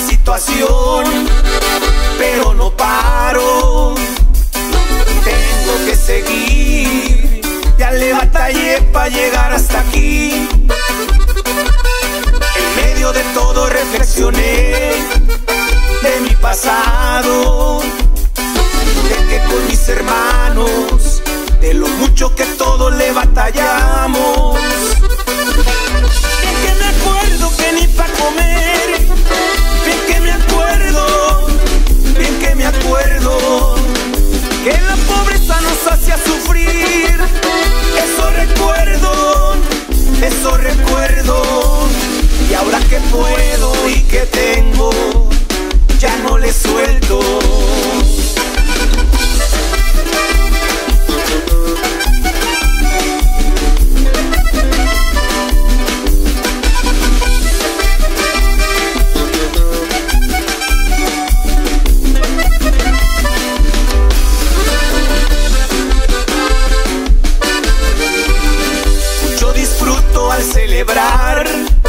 situación, pero no paro. Tengo que seguir, ya le batallé para llegar hasta aquí. En medio de todo reflexioné de mi pasado, de que con mis hermanos, de lo mucho que todo le batallé Yo disfruto al celebrar.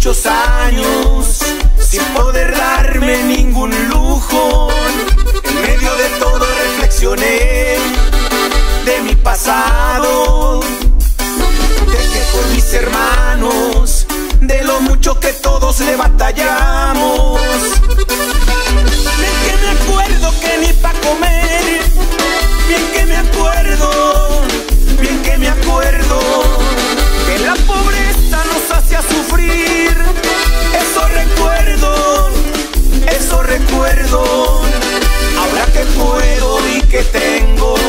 muchos años sin poder darme ningún lujo. En medio de todo reflexioné de mi pasado, dejé con mis hermanos, de lo mucho que todos le batallamos. ahora que puedo y que tengo